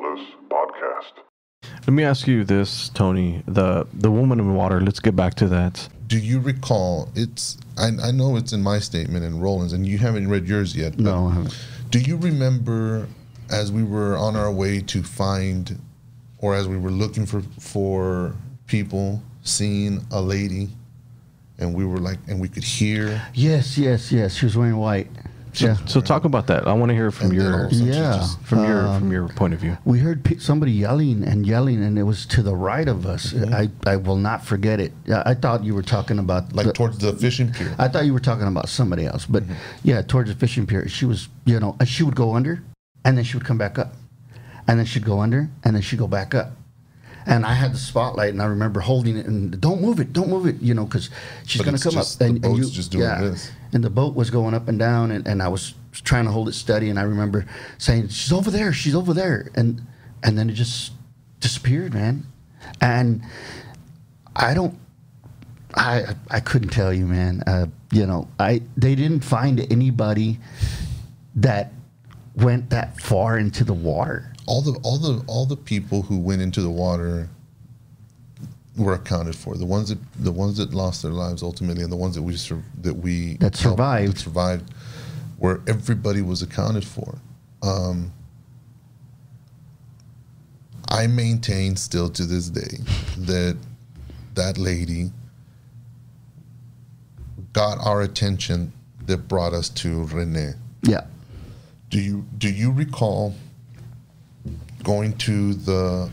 Moroles podcast. Let me ask you this, Tony. The the woman in water. Let's get back to that. Do you recall? It's I, I know it's in my statement and Roland's, and you haven't read yours yet. No, I haven't. Do you remember as we were on our way to find, or as we were looking for for people, seeing a lady, and we were like, and we could hear. Yes, yes, yes. She was wearing white. Yeah. So talk about that. I want to hear from And your all of a sudden she Yeah. from your Um, from your point of view. We heard pe- somebody yelling and yelling, and it was to the right of us. I, I will not forget it. I I thought you were talking about like the- towards the fishing pier. I thought you were talking about somebody else, but yeah, towards the fishing pier, she was, you know, uh, she would go under, and then she would come back up, and then she'd go under, and then she'd go back up, and I had the spotlight, and I remember holding it, and don't move it, don't move it, you know, because she's But gonna come up, the and, and you, just doing yeah, this. and the boat was going up and down, and, and I was trying to hold it steady, and I remember saying, "She's over there, she's over there," and and then it just disappeared, man, and I don't I I couldn't tell you, man. Uh, you know, I they didn't find anybody that went that far into the water. All the all the all the people who went into the water were accounted for. The ones that the ones that lost their lives ultimately, and the ones that we that we That helped- survived. that survived, where everybody was accounted for. Um, I maintain still to this day that that lady got our attention that brought us to Renee. Yeah, Do you do you recall going to the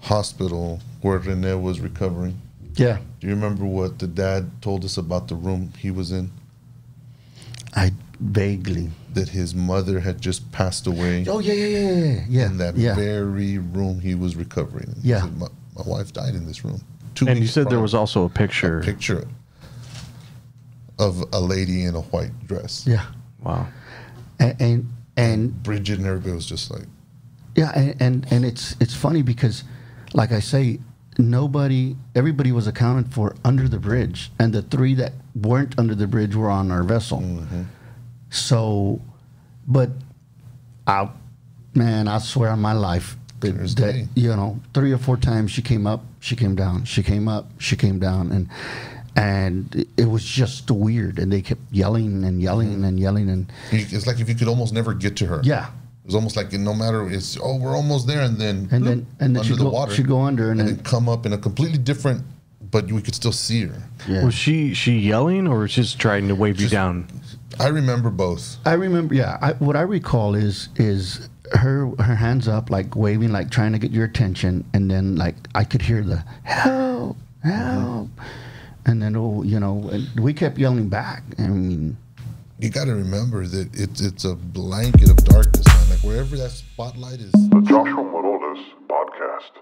hospital where Rene was recovering? yeah. Do you remember what the dad told us about the room he was in? I vaguely. That his mother had just passed away Oh yeah, yeah, yeah, yeah, yeah. in that yeah. very room he was recovering. in. Yeah. said, my, my wife died in this room. Two And you weeks said there was also a picture. picture of a lady in a white dress. yeah, Wow. and and, and Bridget and everybody was just like, Yeah, and, and and it's it's funny because, like I say, nobody, everybody was accounted for under the bridge, and the three that weren't under the bridge were on our vessel. Mm-hmm. So, but I, man, I swear on my life that, that you know, three or four times she came up, she came down, she came up, she came down, and and it- it was just weird, and they kept yelling and yelling mm-hmm. and yelling and it's like if you could almost never get to her. yeah. It was almost like no matter it's oh we're almost there and then And then- and then under she'd the go- water she'd go under and and then- then come up in a completely different but we could still see her. Yeah. Was she she yelling or just trying to wave you down? I remember both. I remember, yeah. I, what I recall is is her her hands up, like waving, like trying to get your attention, and then like I could hear the help, help, and then oh, you know, and we kept yelling back. I mean, You got to remember that it's it's a blanket of darkness, man. Like wherever that spotlight is, The Joshua Moroles podcast.